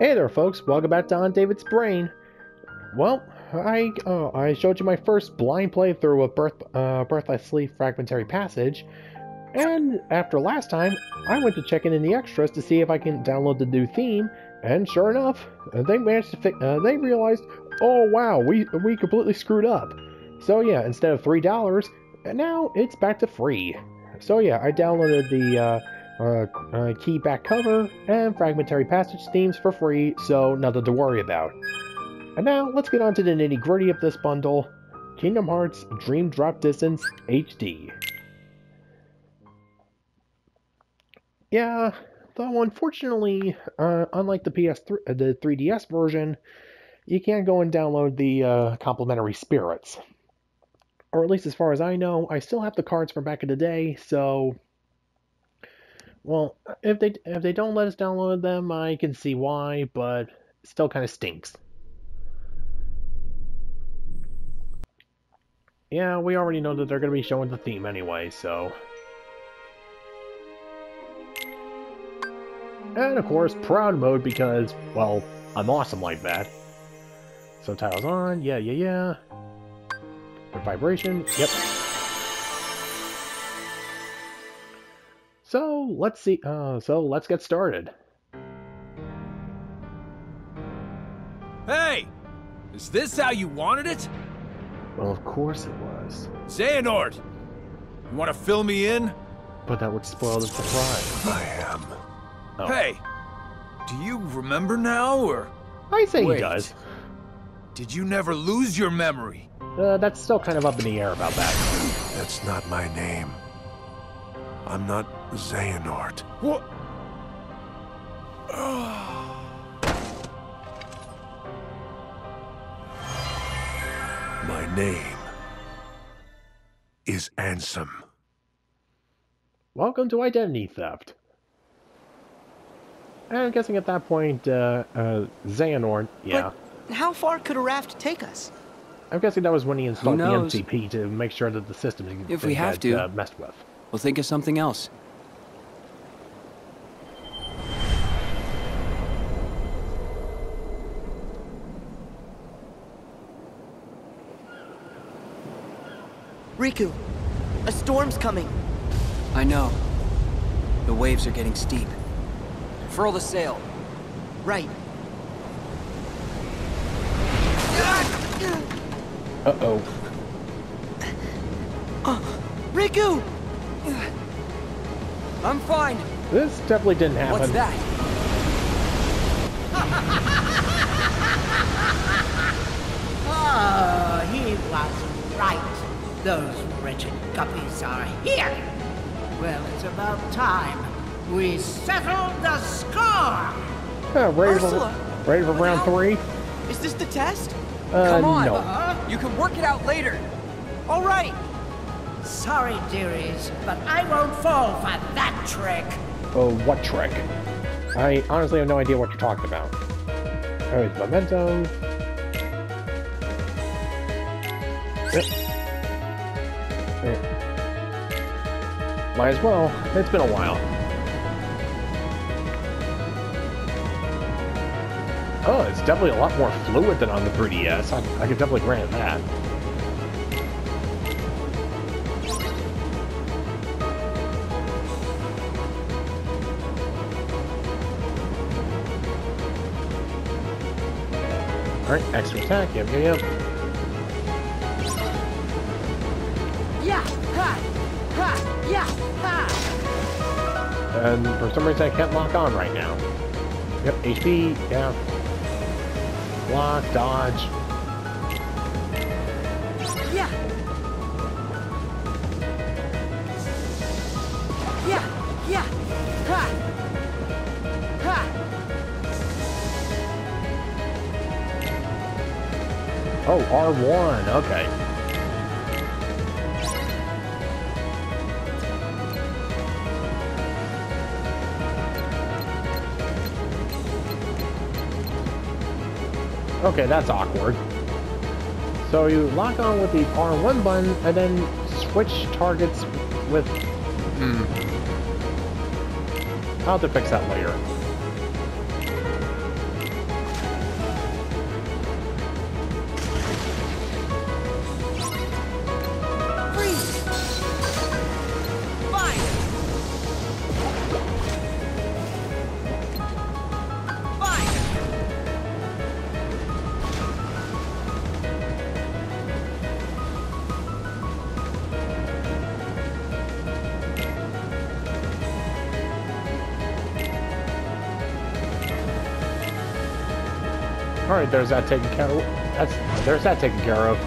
Hey there, folks. Welcome back to On David's Brain. Well, I uh, I showed you my first blind playthrough of Birth uh, Birth by Sleep Fragmentary Passage, and after last time, I went to check in in the extras to see if I can download the new theme, and sure enough, uh, they managed to fi- uh, they realized, oh wow, we we completely screwed up. So yeah, instead of three dollars, now it's back to free. So yeah, I downloaded the. Uh, uh, uh, key back cover, and fragmentary passage themes for free, so nothing to worry about. And now, let's get on to the nitty gritty of this bundle Kingdom Hearts Dream Drop Distance HD. Yeah, though unfortunately, uh, unlike the PS3, uh, the 3DS version, you can't go and download the uh, complimentary spirits. Or at least as far as I know, I still have the cards from back in the day, so well, if they if they don't let us download them, I can see why, but still kind of stinks. Yeah, we already know that they're going to be showing the theme anyway, so... And of course, proud mode because, well, I'm awesome like that. Subtitles on, yeah, yeah, yeah. Vibration, yep. So let's see. Uh, so let's get started. Hey, is this how you wanted it? Well, of course it was. Xehanort, you want to fill me in? But that would spoil the surprise. I am. Oh. Hey, do you remember now, or? I say Wait. he does. Did you never lose your memory? Uh, that's still kind of up in the air about that. That's not my name. I'm not Xehanort. What? My name is Ansem. Welcome to Identity Theft. I'm guessing at that point, uh, uh, Xehanort, yeah. But how far could a raft take us? I'm guessing that was when he installed the? MCP to make sure that the system didn't If we have get, to. uh, messed with. We'll think of something else. Riku, a storm's coming. I know. The waves are getting steep. Furl the sail. Right. Uh-oh. Uh, Riku! I'm fine. This definitely didn't happen. What's that? Oh, he was right. Those wretched guppies are here. Well, it's about time we settled the score. Uh, ready, Ursula, for, ready for round happened? three? Is this the test? Uh, Come on. no. You can work it out later. All right. Sorry, dearies, but I won't fall for that trick. Oh, what trick? I honestly have no idea what you're talking about. Alright, memento. Yep. Might as well. It's been a while. Oh, it's definitely a lot more fluid than on the 3DS. I, I can definitely grant that. Alright, extra attack. Yep, yep, yep. And for some reason I can't lock on right now. Yep, HP, yeah. Block, dodge. Yeah. Yeah, yeah, ha, ha. Oh, R1, okay. Okay, that's awkward. So you lock on with the R1 button and then switch targets with... Hmm. I'll have to fix that later. There's that taken care of. That's, there's that taken care of.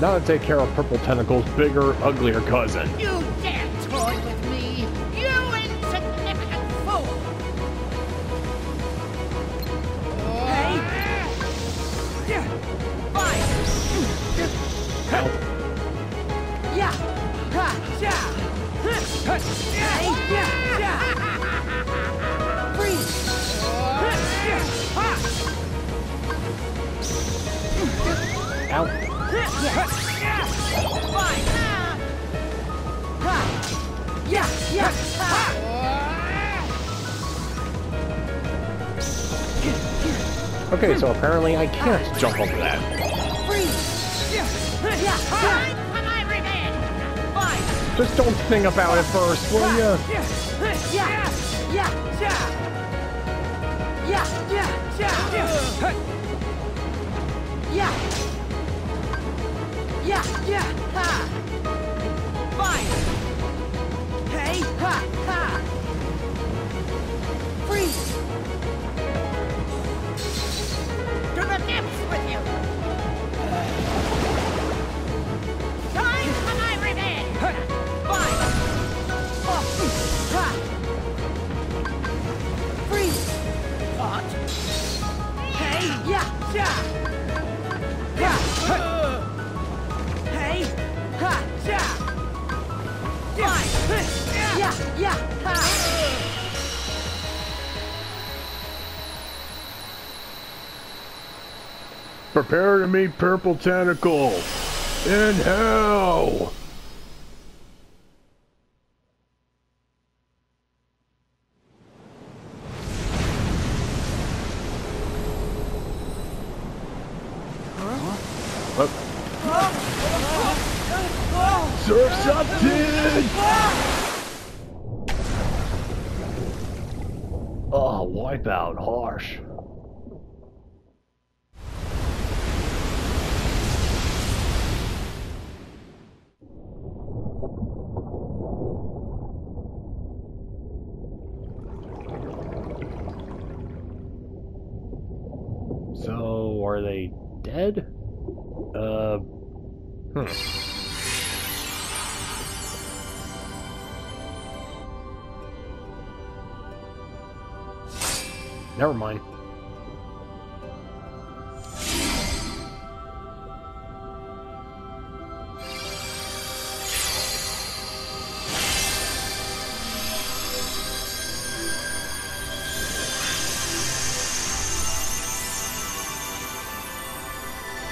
Now to take care of Purple Tentacle's bigger, uglier cousin. You first, will ya? purple tentacle. Inhale! Never mind.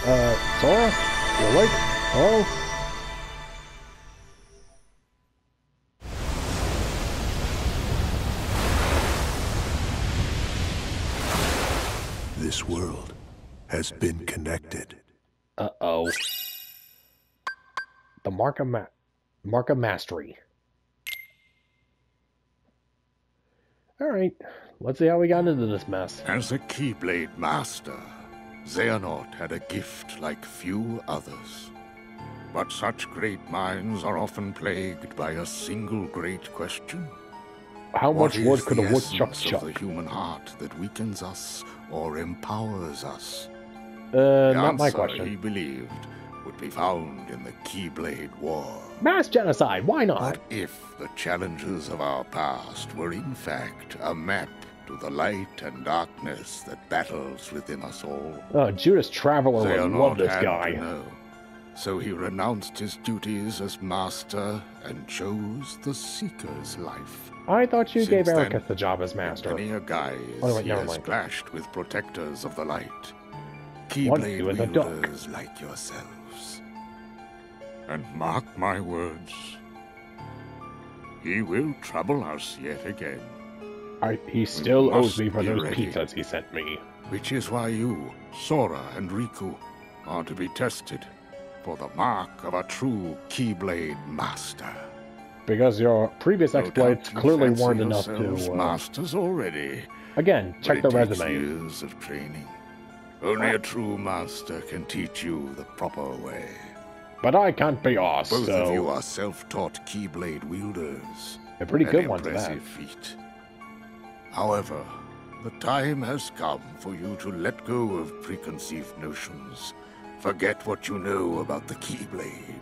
Uh, Sora? You awake? Hello? This world has been connected. Uh-oh. The Mark of, Ma- Mark of Mastery. Alright, let's see how we got into this mess. As a Keyblade Master, Xehanort had a gift like few others. But such great minds are often plagued by a single great question. How What much is wood could a the woodchuck chuck? of the human heart that weakens us or empowers us? Uh, not my question. he believed, would be found in the Keyblade War. Mass genocide, why not? What if the challenges of our past were in fact a map to the light and darkness that battles within us all? Oh, Judas Traveler would love this guy. So he renounced his duties as master and chose the Seeker's life. I thought you Since gave Eraqus the job as master. Many a guise, Oh, wait, he has mind. clashed with protectors of the light. Keyblade he was a duck. wielders like yourselves. And mark my words, he will trouble us yet again. I, he still owes me for those ready. pizzas he sent me. Which is why you, Sora and Riku, are to be tested for the mark of a true Keyblade Master. Because your previous exploits you clearly weren't enough to. Uh, masters already. again, check the resume. years of training. Only a true master can teach you the proper way. But I can't be asked, Both of you are self-taught Keyblade wielders. a pretty good one to that. impressive feat. However, the time has come for you to let go of preconceived notions, forget what you know about the Keyblade,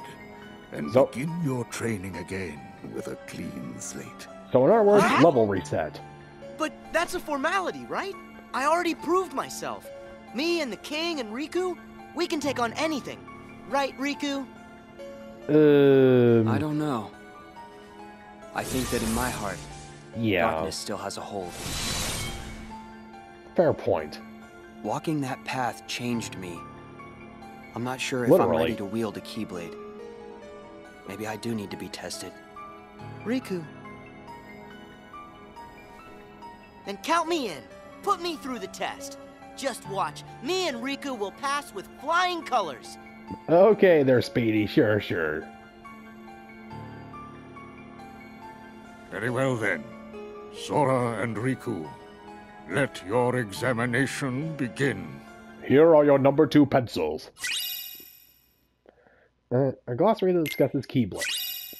and So- begin your training again with a clean slate. So in other words, What? level reset. But that's a formality, right? I already proved myself. Me and the king and Riku, we can take on anything. Right, Riku? Um, I don't know. I think that in my heart, yeah, darkness still has a hold. fair point. Walking that path changed me. I'm not sure if I'm ready to wield a Keyblade. Maybe I do need to be tested. Riku. Then count me in. Put me through the test. Just watch. Me and Riku will pass with flying colors. Okay, there, Speedy. Sure, sure. Very well then. Sora and Riku, let your examination begin. Here are your number two pencils. Uh, a glossary that discusses Keyblades.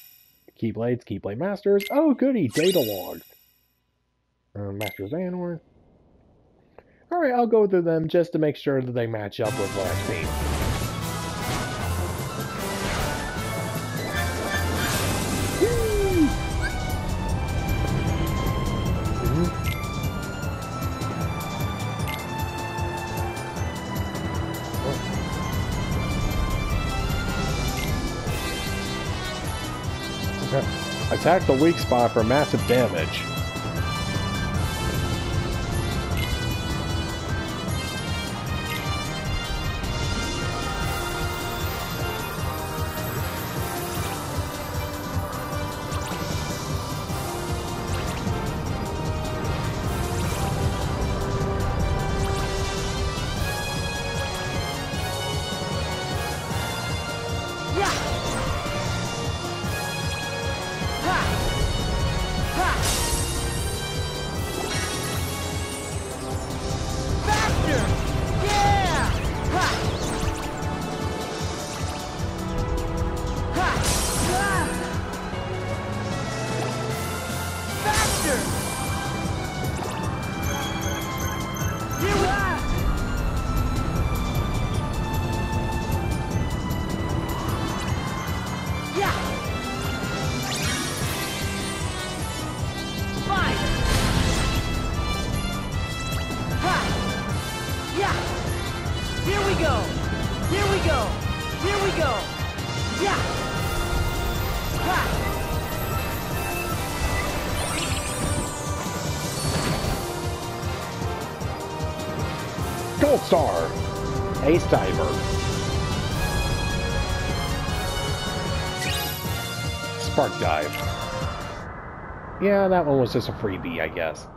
Keyblades, Keyblade Masters. Oh, goody, data logs. Uh, Masters Xehanort. Alright, I'll go through them just to make sure that they match up with what I've seen. Attack the weak spot for massive damage. Spark Dive. Yeah, that one was just a freebie, I guess.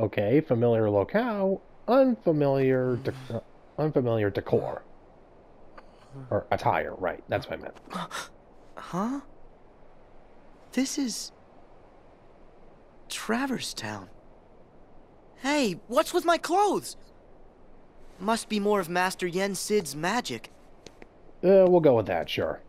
Okay, familiar locale, unfamiliar, uh, unfamiliar decor, or attire. Right, that's what I meant. Huh? This is... Traverse Town. Hey, what's with my clothes? Must be more of Master Yen Sid's magic. Uh, we'll go with that, sure.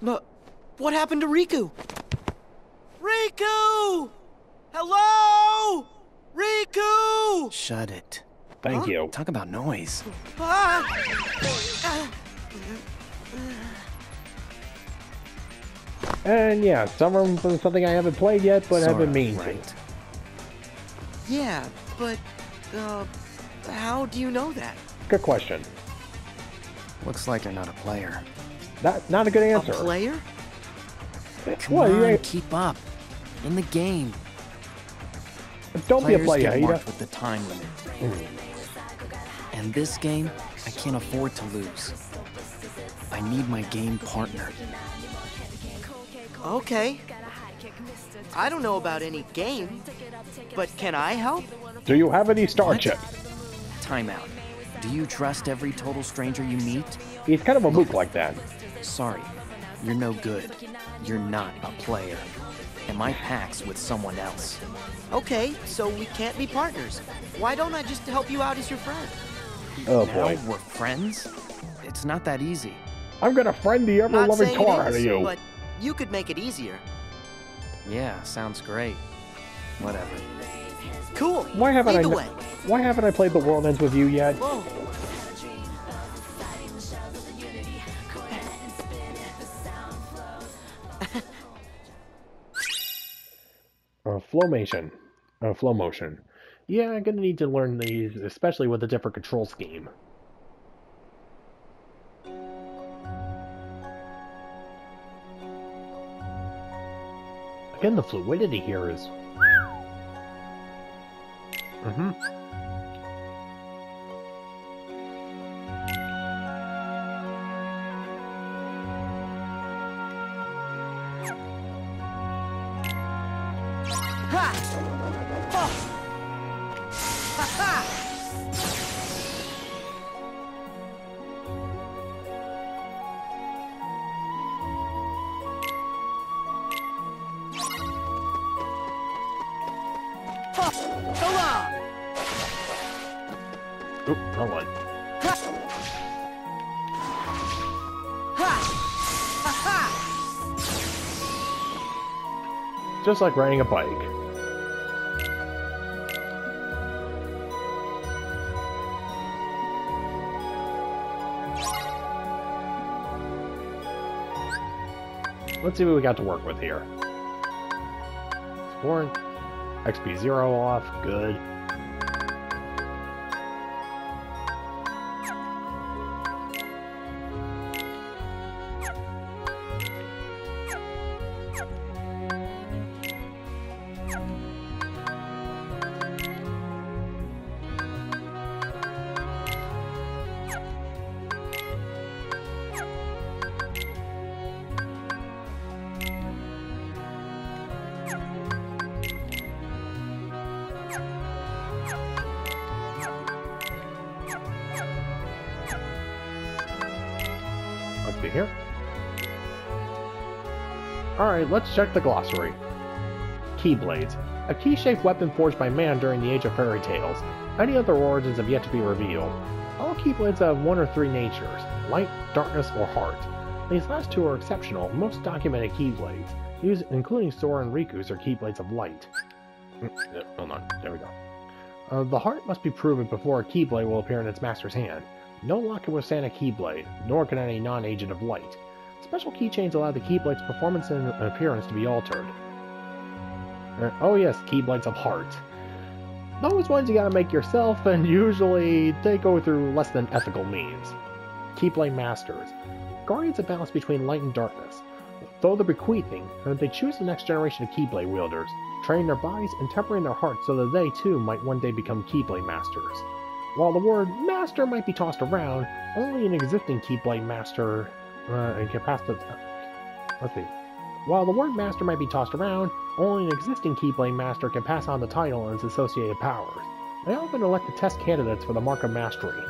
But what happened to Riku? Riku! Hello? Riku! Shut it. Thank Huh? you. Talk about noise. Ah! And yeah, some of them something I haven't played yet, but have been Sora, meaning right. to. Yeah, but, uh, how do you know that? Good question. Looks like you're not a player. Not not a good answer. A answer. player? Come Well, you on, ain't- keep up. In the game, Don't be a players player, get Ada. marked with the time limit. And this game, I can't afford to lose. I need my game partner. Okay. I don't know about any game, but can I help? Do you have any star What? chips? Timeout. Do you trust every total stranger you meet? He's kind of a mook like that. Sorry, you're no good. You're not a player. And my pack's with someone else. Okay, so we can't be partners. Why don't I just help you out as your friend? Oh now boy. we're friends? It's not that easy. I'm gonna friend the Not ever-loving saying car it out of is, you. but you could make it easier. Yeah, sounds great. Whatever. Cool. Why haven't Lead I? the way. Why haven't I played The World Ends with You yet? Whoa. Uh, Flowmation. Uh, flow motion. Yeah, I'm gonna need to learn these, especially with a different control scheme. Again, the fluidity here is... Mm-hmm. Ha! Just like riding a bike. Let's see what we got to work with here. Scoring. XP 0 off, good. Check the glossary. Keyblades. A key-shaped weapon forged by man during the Age of Fairy Tales. Any other origins have yet to be revealed. All Keyblades have one or three natures, light, darkness, or heart. These last two are exceptional. Most documented Keyblades, used including Sora and Riku's, are Keyblades of light. Mm, Hold on, there we go. Uh, the heart must be proven before a Keyblade will appear in its master's hand. No lock can withstand a Keyblade, nor can any non-agent of light. Special keychains allow the Keyblade's performance and appearance to be altered. Uh, oh yes, Keyblades of Heart. Those ones you gotta make yourself, and usually they go through less than ethical means. Keyblade Masters. Guardians of balance between light and darkness. Though they're bequeathing, uh, they choose the next generation of Keyblade wielders, training their bodies and tempering their hearts so that they too might one day become Keyblade Masters. While the word master might be tossed around, only an existing Keyblade master uh, incapacitates. Let's see. While the word master might be tossed around, only an existing Keyblade master can pass on the title and its associated powers. They often elect to test candidates for the Mark of Mastery.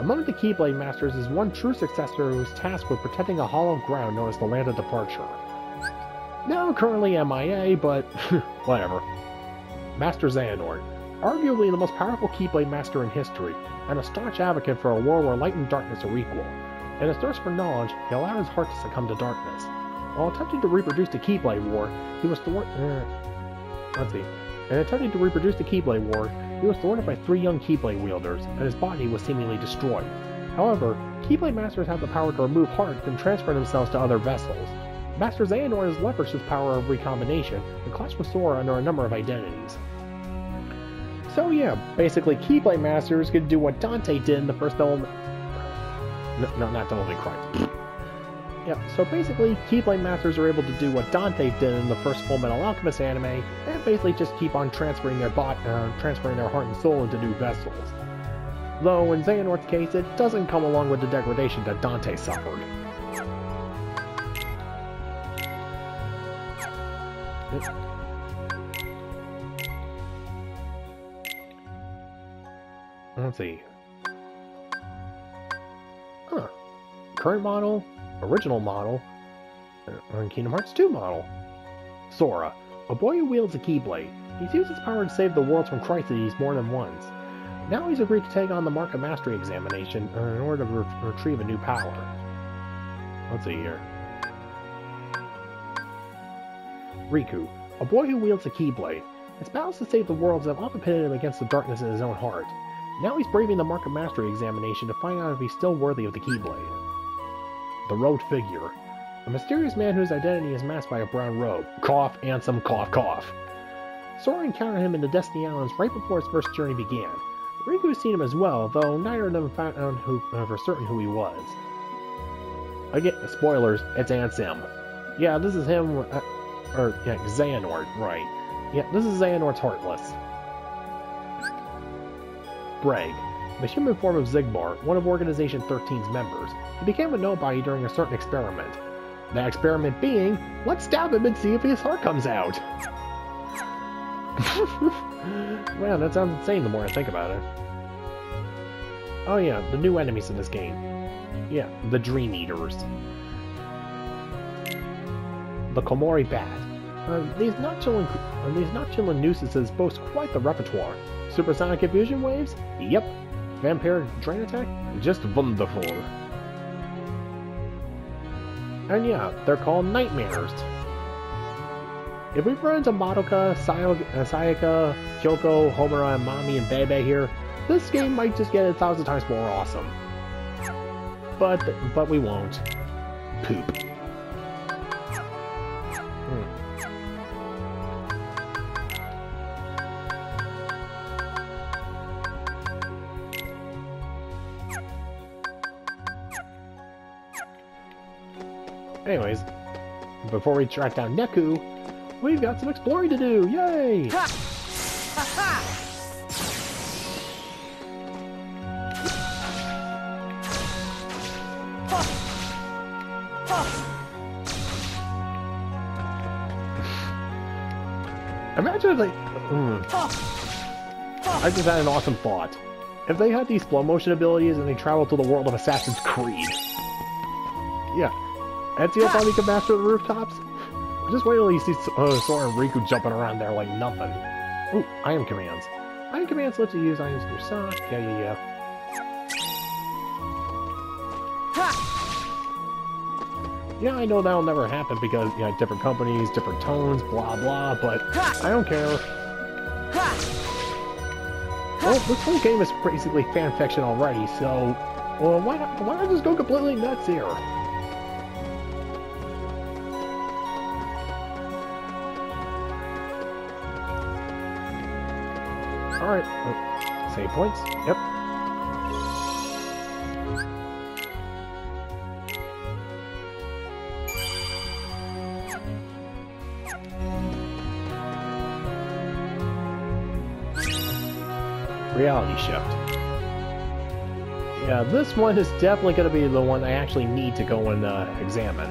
Among the Keyblade Masters is one true successor who is tasked with protecting a hollow ground known as the Land of Departure. Now currently MIA, but whatever. Master Xehanort, arguably the most powerful Keyblade Master in history, and a staunch advocate for a world where light and darkness are equal. In his thirst for knowledge, he allowed his heart to succumb to darkness. While attempting to reproduce the Keyblade War, he was thwarted. Uh, let's see. In attempting to reproduce the Keyblade War, he was thwarted by three young Keyblade wielders, and his body was seemingly destroyed. However, Keyblade Masters have the power to remove hearts and transfer themselves to other vessels. Master Xehanort has leveraged his power of recombination and clashed with Sora under a number of identities. So yeah, basically Keyblade Masters could do what Dante did in the first element. No, no not Devil May Cry. yeah, so basically Keyblade Masters are able to do what Dante did in the first Full Metal Alchemist anime, and basically just keep on transferring their bot, uh, transferring their heart and soul into new vessels. Though in Xehanort's case, it doesn't come along with the degradation that Dante suffered. Let's see. Current model, original model, uh, on Kingdom Hearts 2 model. Sora, a boy who wields a Keyblade. He's used his power to save the world from crises more than once. Now he's agreed to take on the Mark of Mastery examination uh, in order to re retrieve a new power. Let's see here. Riku, a boy who wields a Keyblade. His battles to save the worlds have often pitted him against the darkness in his own heart. Now he's braving the Mark of Mastery examination to find out if he's still worthy of the Keyblade. The Road Figure. A mysterious man whose identity is masked by a brown robe. Cough, Ansem, cough, cough. Sora encountered him in the Destiny Islands right before his first journey began. Riku has seen him as well, though neither of them found out who, uh, for certain who he was. Again, spoilers, it's Ansem. Yeah, this is him, uh, or, yeah, Xehanort, right. Yeah, this is Xehanort's Heartless. Braig, the human form of Xigbar, one of Organization 13's members. He became a nobody during a certain experiment. That experiment being, let's stab him and see if his heart comes out. Man, that sounds insane the more I think about it. Oh yeah, the new enemies in this game. Yeah, the Dream Eaters. The Komori Bat. Uh, these nocturnal, uh, these nocturnal nuisances boast quite the repertoire. Supersonic infusion waves? Yep. Vampire drain attack? Just wonderful. And yeah, they're called nightmares. If we run into Madoka, uh, Sayaka, Kyoko, Homura, and Mami and Bebe here, this game might just get a thousand times more awesome. But, but we won't. Poop. Anyways, before we track down Neku, we've got some exploring to do! Yay! Ha! Ha ha! Imagine if they... Mm. I just had an awesome thought. If they had these slow motion abilities and they traveled to the world of Assassin's Creed. Yeah. Ezio thought can master the rooftops? Just wait till you see uh, Sora and Riku jumping around there like nothing. Ooh, Iron Commands. Iron Commands lets you use items in your sock. Yeah, yeah, yeah. Yeah, I know that'll never happen because, you know, different companies, different tones, blah blah, but I don't care. Well, this whole game is basically fanfiction already, so well, why not, why not just go completely nuts here? Alright, oh, save points, yep. Reality Shift. Yeah, this one is definitely going to be the one I actually need to go and uh, examine.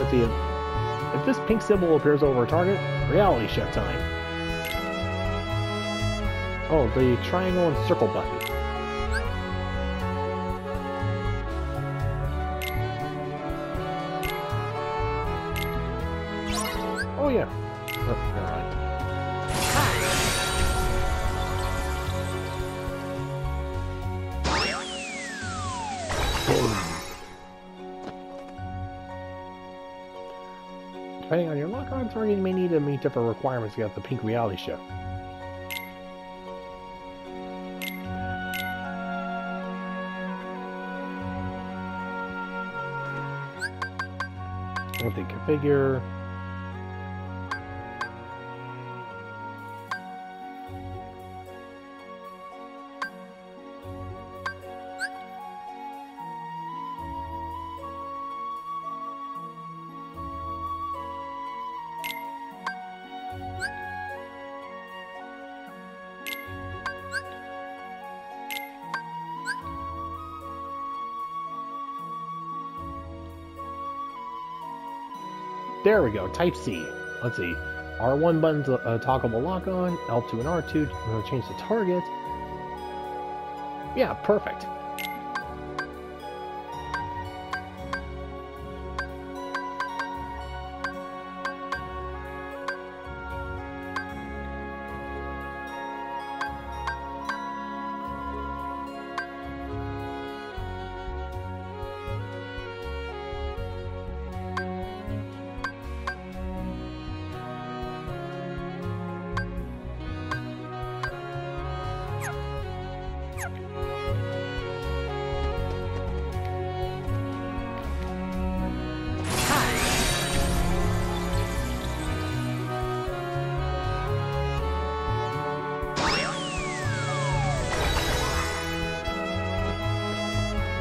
Let's see, if, this pink symbol appears over a target, reality shift time. Oh, the triangle and circle button. Different requirements get the pink reality Show. What they configure. There we go, Type C. Let's see. R1 button's uh, a, a toggleable lock-on, L2 and R2 to uh, change the target. Yeah, perfect.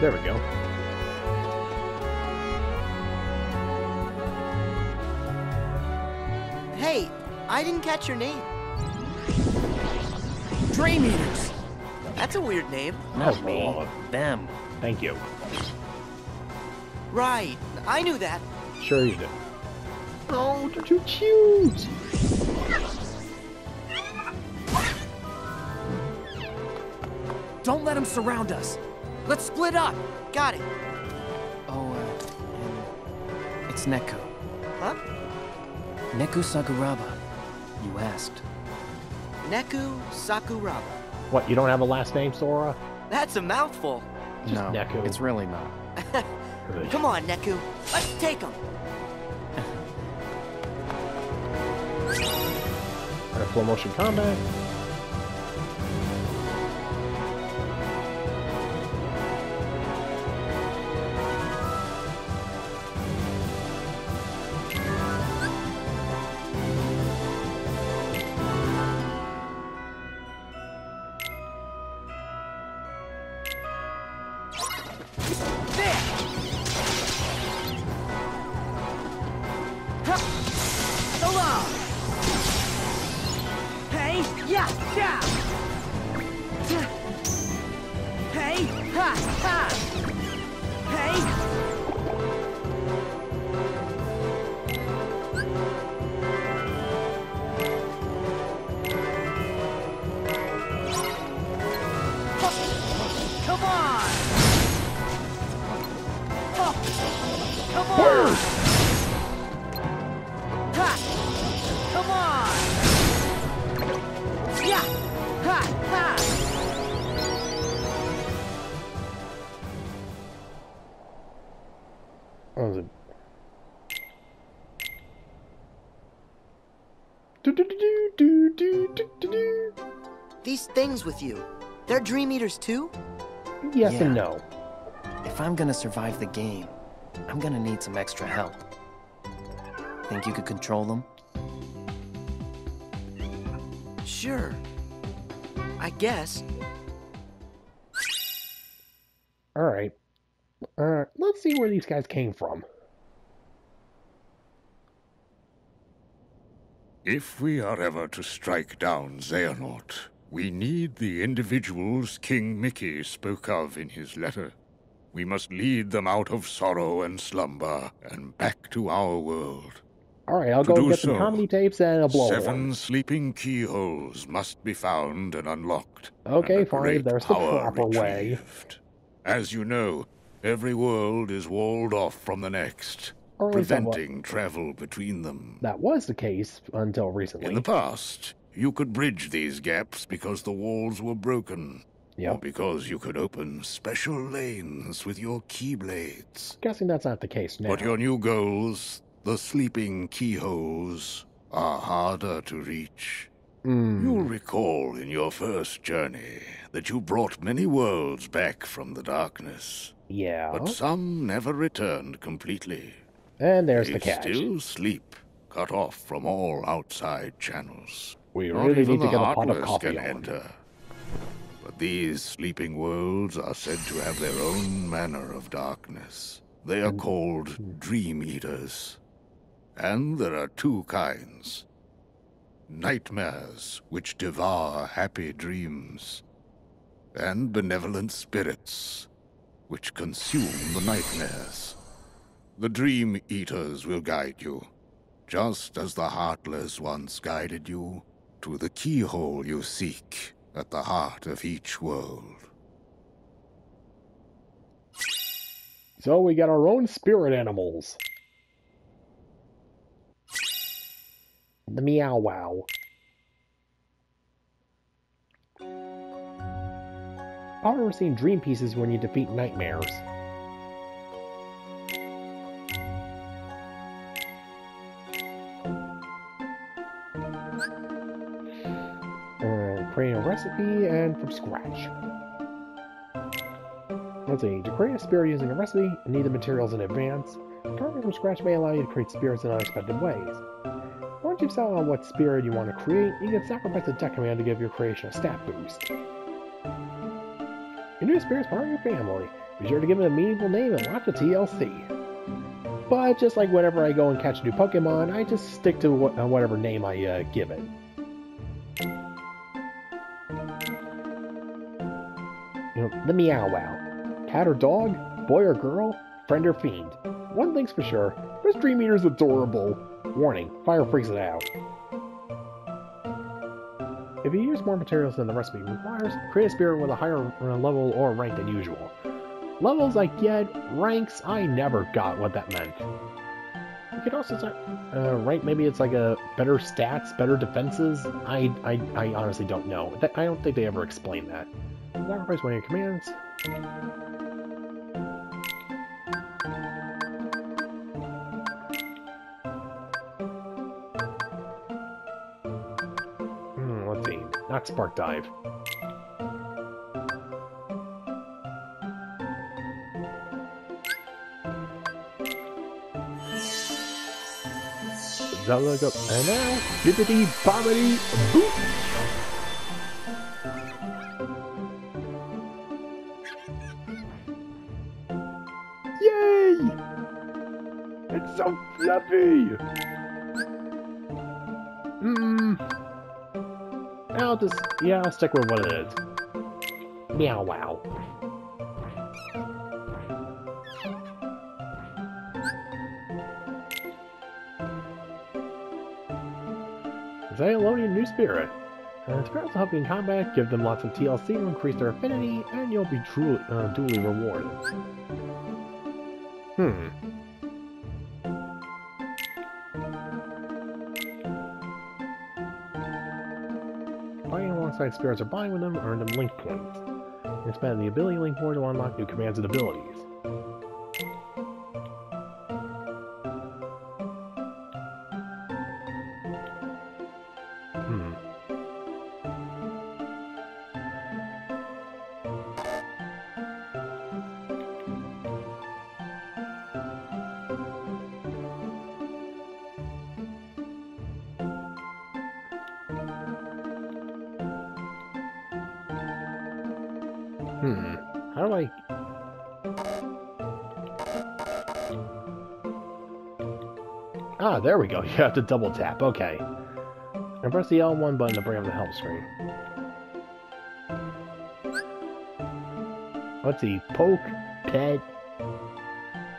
There we go. Hey, I didn't catch your name. Dream Eaters! That's a weird name. Not me. Oh. Them. Thank you. Right, I knew that. Sure you did. Oh, they're too cute! Don't let them surround us. Let's split up. Got it. Oh, uh, it's Neku. Huh? Neku Sakuraba. You asked. Neku Sakuraba. What, you don't have a last name, Sora? That's a mouthful. Just no, Neku. it's really not. Come on, Neku. Let's take him. Alright, full motion combat. These things with you, they're Dream Eaters too? Yes and no. If I'm gonna survive the game, I'm gonna need some extra help. Think you could control them? Sure. I guess. Alright. Uh, let's see where these guys came from. If we are ever to strike down Xehanort, we need the individuals King Mickey spoke of in his letter. We must lead them out of sorrow and slumber and back to our world. Alright, I'll To go get some comedy tapes and a blowhorn. Seven sleeping keyholes must be found and unlocked. Okay, and fine, there's the proper way. retrieved. As you know, every world is walled off from the next, Or at least that wa- preventing travel between them. That was the case until recently. In the past, you could bridge these gaps because the walls were broken. Or because you could open special lanes with your keyblades. Guessing that's not the case now. But your new goals, the sleeping keyholes, are harder to reach. Hmm. You'll recall in your first journey that you brought many worlds back from the darkness, Yeah. but some never returned completely. And there's they the catch. still sleep, cut off from all outside channels. We Not really need to get a pot of coffee can enter. But these sleeping worlds are said to have their own manner of darkness. They are mm. called mm. Dream Eaters. And there are two kinds. Nightmares, which devour happy dreams. And benevolent spirits, which consume the nightmares. The Dream Eaters will guide you, just as the Heartless once guided you to the keyhole you seek at the heart of each world. So we got our own spirit animals. The Meow Wow. Power receiving dream pieces when you defeat nightmares. Recipe and from scratch. Let's see. To create a spirit using a recipe, you need the materials in advance. Starting from scratch may allow you to create spirits in unexpected ways. Once you've settled on what spirit you want to create, you can sacrifice a deck command to give your creation a stat boost. Your new spirit is part of your family. Be sure to give it a meaningful name and lots of TLC. But just like whenever I go and catch a new Pokemon, I just stick to wh- uh, whatever name I uh, give it. The Meow Wow. Cat or dog? Boy or girl? Friend or fiend? One thing's for sure, this Dream Eater's adorable. Warning, fire freaks it out. If you use more materials than the recipe requires, create a spirit with a higher level or rank than usual. Levels I get, ranks I never got what that meant. You could also say, uh, rank maybe it's like a better stats, better defenses. I, I, I honestly don't know. I don't think they ever explain that. Sacrifice one of your commands. Hmm, let's see. Not Spark Dive. Zelda go and now bippity bobbity boop. Fluffy. Hmm. I'll just yeah, I'll stick with what it is. Meow wow. Xyalonian New Spirit. Uh, spirits will help you in combat, give them lots of TLC to increase their affinity, and you'll be truly, uh, duly rewarded. Hmm. Alongside spirits or buying with them earn them link points. Expand the ability link board to unlock new commands and abilities. We go. You have to double tap. Okay. And press the L1 button to bring up the help screen. Let's see. Poke, pet.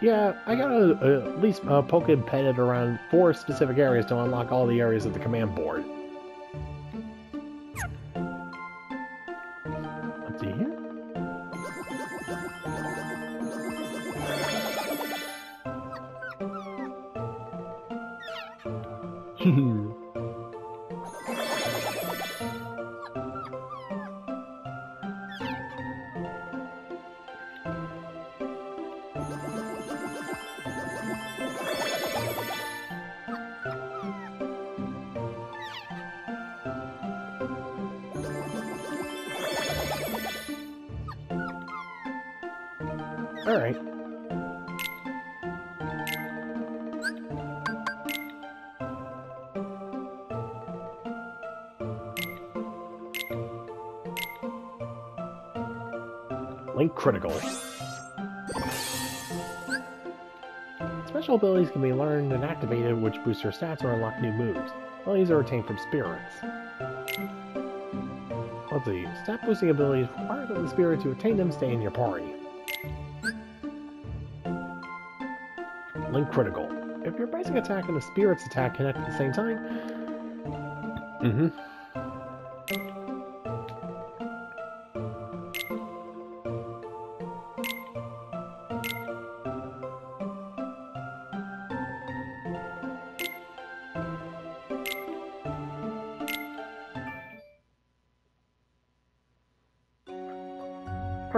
Yeah, I gotta uh, at least uh, poke and pet it around four specific areas to unlock all the areas of the command board. Your stats or unlock new moves. All these are retained from spirits. Let's see. Stat boosting abilities require that the spirit to attain them stay in your party. Link critical. If your basic attack and the spirit's attack connect at the same time. Mm-hmm.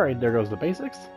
Alright, there goes the basics.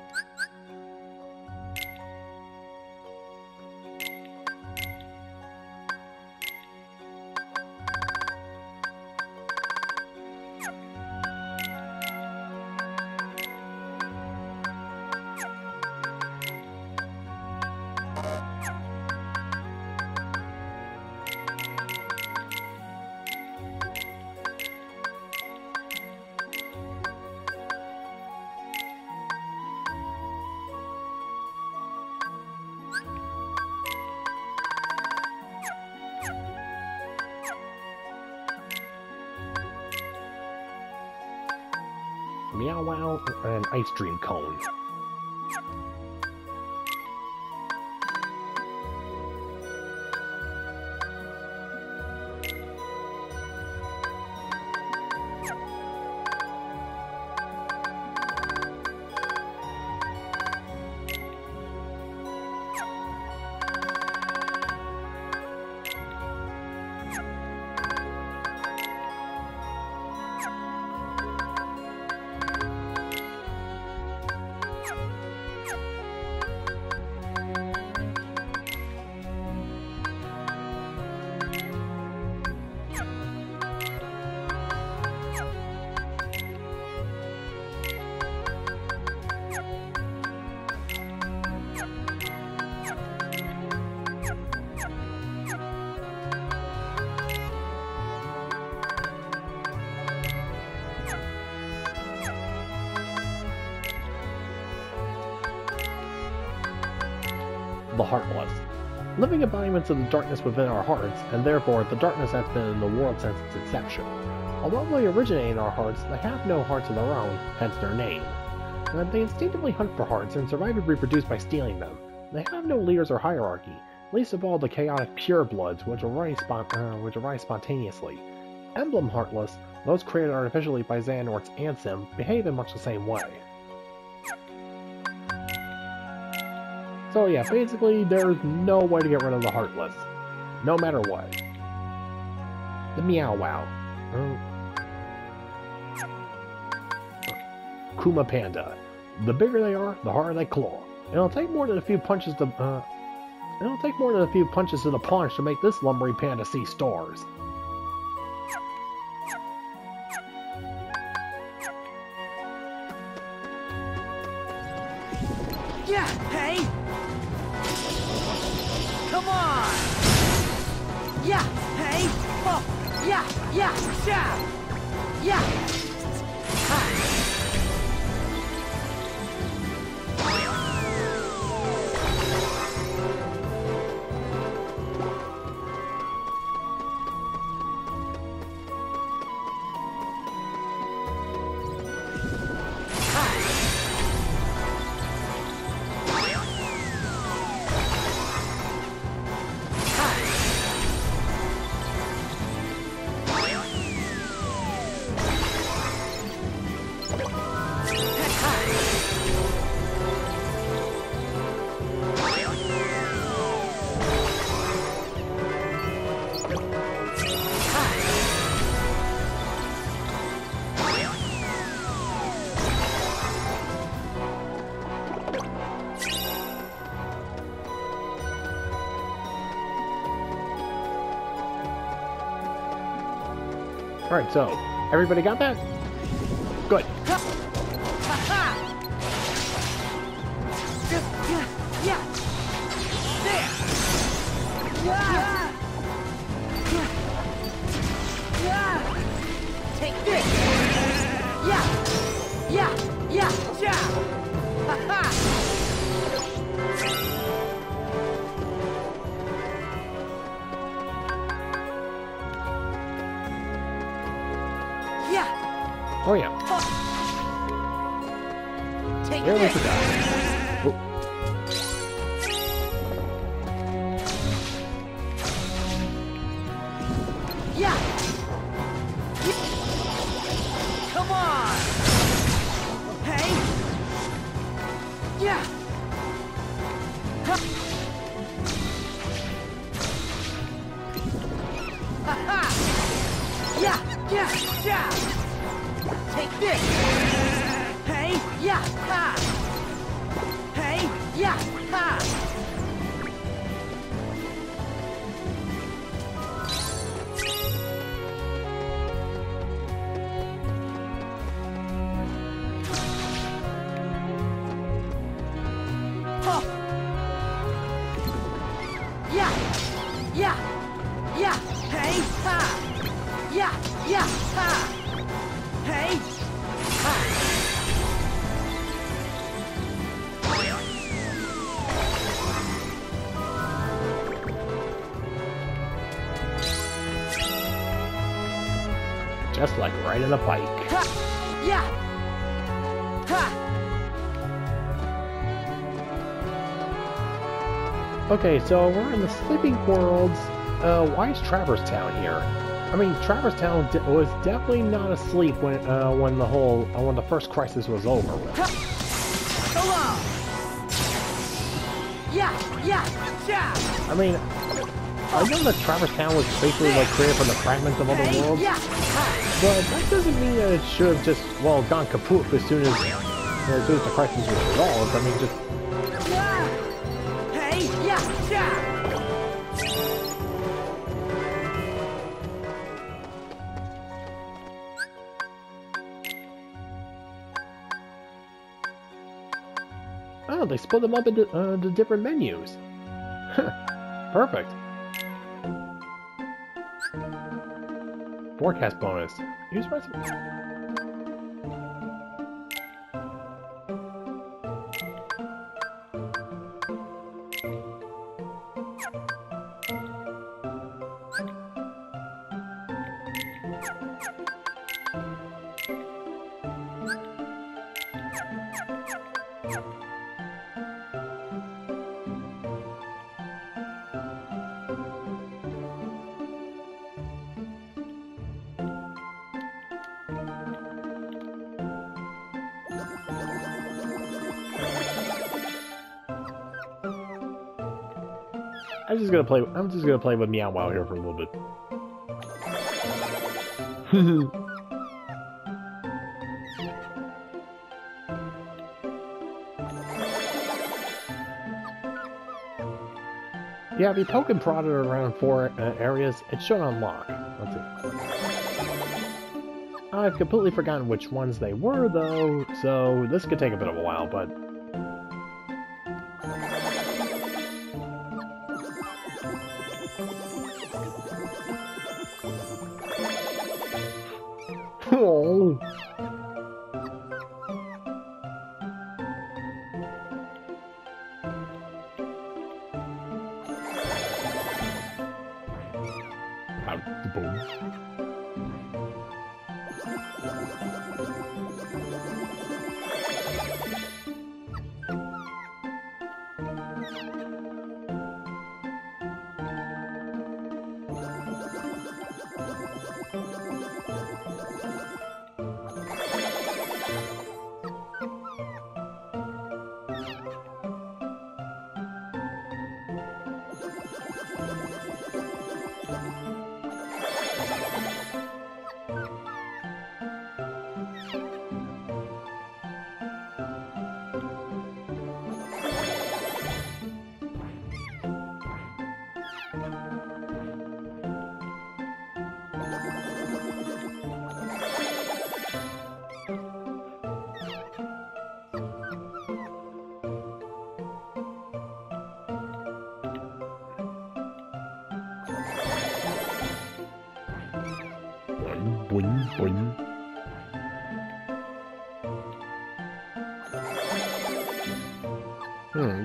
Wow, and Ice cream Cone. The Heartless. Living embodiments of the darkness within our hearts, and therefore the darkness that's been in the world since its inception. Although they originate in our hearts, they have no hearts of their own, hence their name. They instinctively hunt for hearts and survive and reproduce by stealing them. They have no leaders or hierarchy, least of all the chaotic purebloods which arise, spon- uh, which arise spontaneously. Emblem Heartless, those created artificially by Xehanort's Ansem, behave in much the same way. So yeah, basically there's no way to get rid of the Heartless. No matter what. The Meow Wow. Kuma Panda. The bigger they are, the harder they claw. And it'll take more than a few punches to uh It'll take more than a few punches to the paunch to make this lumbering panda see stars. Yeah, yeah, yeah! Yeah! Alright, so everybody got that? right on the bike. Ha! Yeah. Ha! Okay, so we're in the Sleeping Worlds. Uh, why is Traverse Town here? I mean, Traverse Town was definitely not asleep when uh, when the whole uh, when the first crisis was over Yeah, yeah, yeah. I mean, I know that Traverse Town was basically like created from the fragments of other worlds, yeah! but that doesn't mean that it should have just well gone kaput as soon as as soon as the crisis was resolved. I mean, just Yeah! Hey, yeah, yeah! oh, they split them up into uh, the different menus. Perfect. Forecast bonus. Use recipe. I'm just gonna play. I'm just gonna play with Meow Wow here for a little bit. yeah, if you poke and prod it around four uh, areas, it should unlock. Let's see. I've completely forgotten which ones they were, though, so this could take a bit of a while, but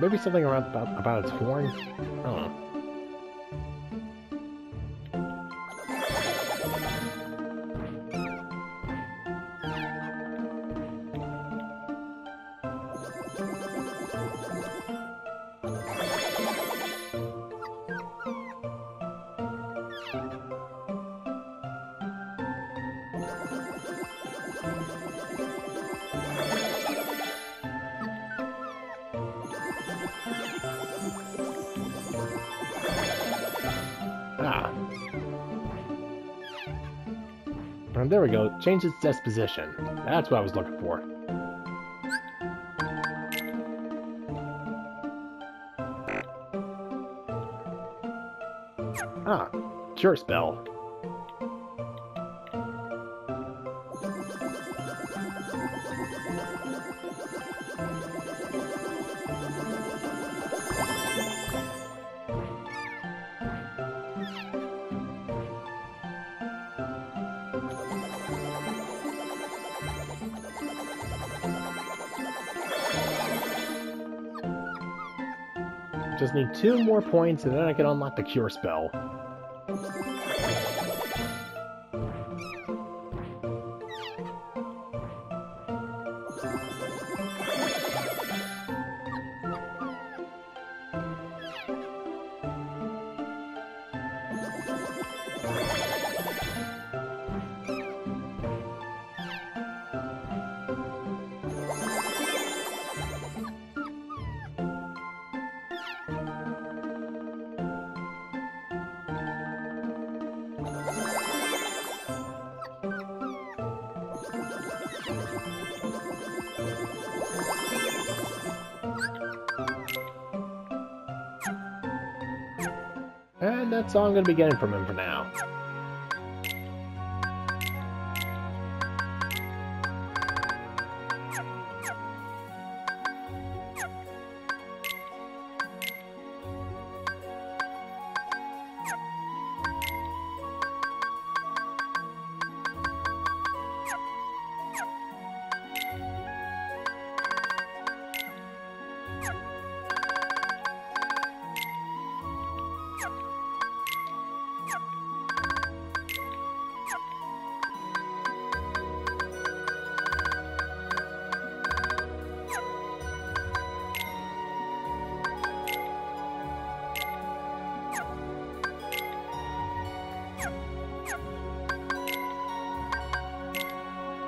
maybe something around about, about its horn? Oh. Ah. We go. Change its disposition. That's what I was looking for. Ah, cure spell. Just need two more points and then I can unlock the cure spell. All I'm going to be getting from him for now.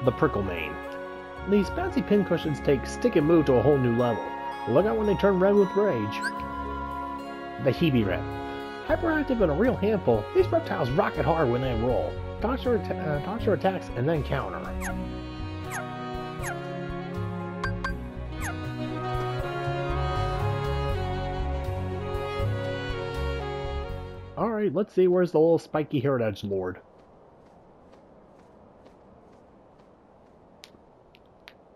The Prickle Mane. These bouncy pincushions take stick and move to a whole new level. Look out when they turn red with rage. The Hebby Repp. Hyperactive and a real handful, these reptiles rocket hard when they roll. Dodge atta- uh, attacks and then counter. Alright, let's see where's the little spiky edge lord.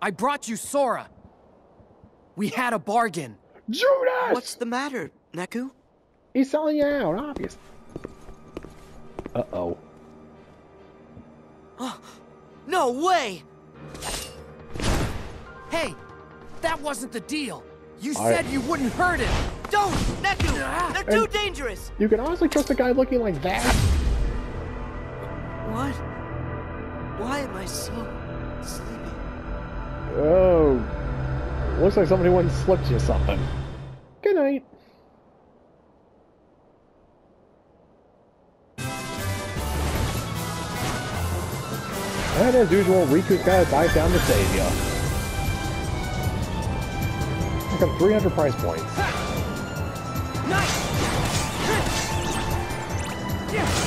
I brought you Sora. We had a bargain. Judas! What's the matter, Neku? He's selling you out, obvious. Uh oh. Oh, No way! Hey, that wasn't the deal. You I- said you wouldn't hurt him. Don't! Neku! They're too dangerous! You can honestly trust a guy looking like that? What? Why am I so sleepy? Oh. Looks like somebody went and slipped you something. Good night. And as usual, Riku's gotta dive down to save ya. Like I'm 300 price points. Ow.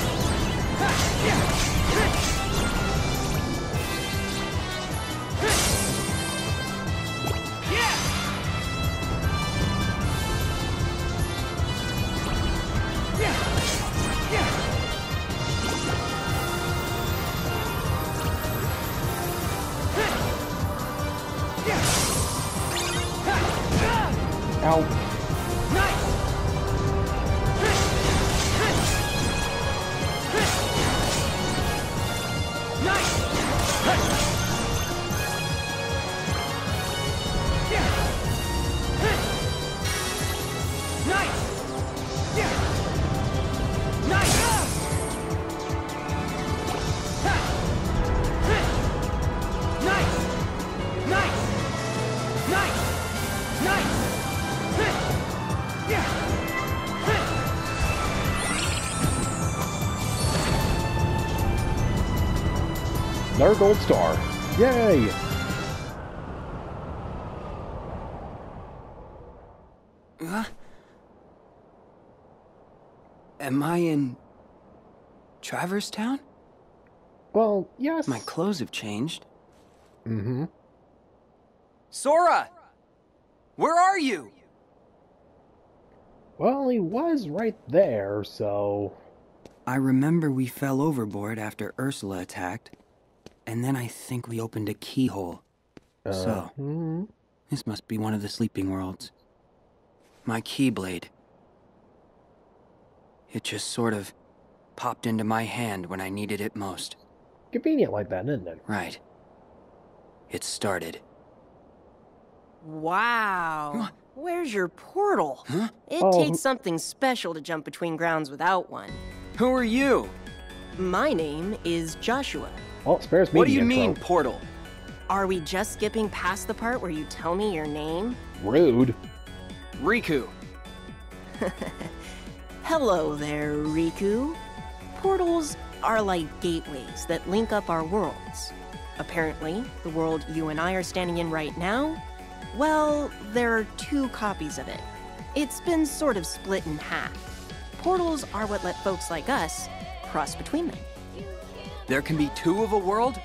Another gold star. Yay! Huh? Am I in Traverse Town? Well, yes. My clothes have changed. Mm-hmm. Sora! Where are you? Well, he was right there, so... I remember we fell overboard after Ursula attacked, and then I think we opened a keyhole. So, mhm. this must be one of the sleeping worlds. My keyblade. It just sort of popped into my hand when I needed it most. Convenient like that, isn't it? Right. It started. Wow. Where's your portal? Huh? It Oh. takes something special to jump between grounds without one. Who are you? My name is Joshua. Well, spares me What do the you intro. mean, portal? Are we just skipping past the part where you tell me your name? Rude. Riku. Hello there, Riku. Portals are like gateways that link up our worlds. Apparently, the world you and I are standing in right now, well, there are two copies of it. It's been sort of split in half. Portals are what let folks like us cross between them. There can be two of a world?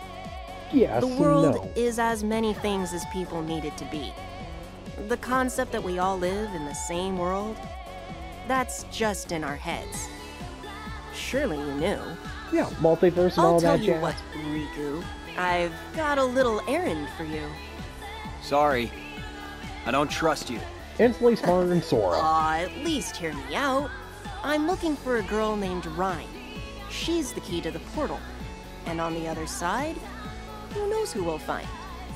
Yes, The world no. is as many things as people need it to be. The concept that we all live in the same world, that's just in our heads. Surely you knew. Yeah, multiverse and I'll all tell that you jazz. what, Riku. I've got a little errand for you. Sorry. I don't trust you. Instantly smarter than Sora. Aw, at least hear me out. I'm looking for a girl named Rhyme. She's the key to the portal. And on the other side, who knows who we'll find?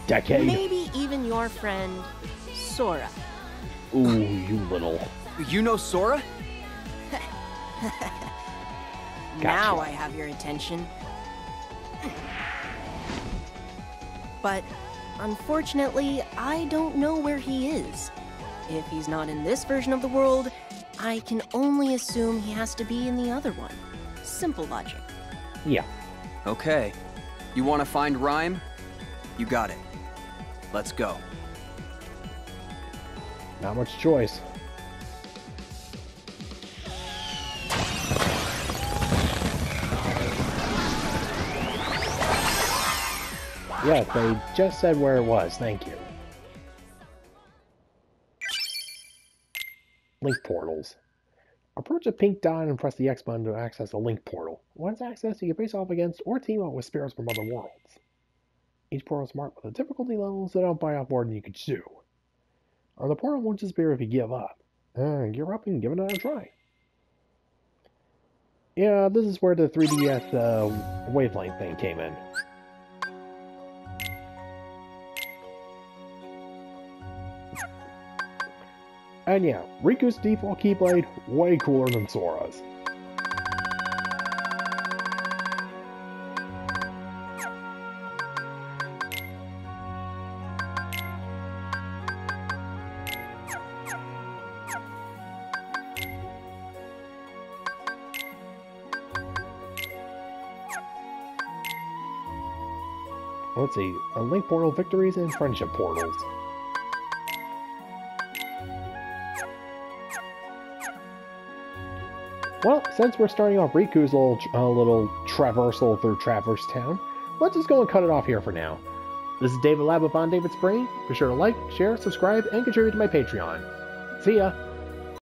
Decade. Maybe even your friend, Sora. Ooh, you little. You know Sora? Now I have your attention. But unfortunately, I don't know where he is. If he's not in this version of the world, I can only assume he has to be in the other one. Simple logic. Yeah. Okay. You want to find Rhyme? You got it. Let's go. Not much choice. Yeah, they just said where it was. Thank you. Link portals. Approach a pink dot and press the X button to access the link portal. Once accessed, you can face off against or team up with spirits from other worlds. Each portal is marked with a difficulty level, so don't buy off more than you can chew. Or the portal won't disappear if you give up. Uh, gear up and give it another try. Yeah, this is where the 3DS uh, wavelength thing came in. And yeah, Riku's default Keyblade, way cooler than Sora's. Let's see, a Link Portal victories and friendship portals. Well, since we're starting off Riku's little uh, little traversal through Traverse Town, let's just go and cut it off here for now. This is David Lab of On David's Brain. Be sure to like, share, subscribe, and contribute to my Patreon. See ya!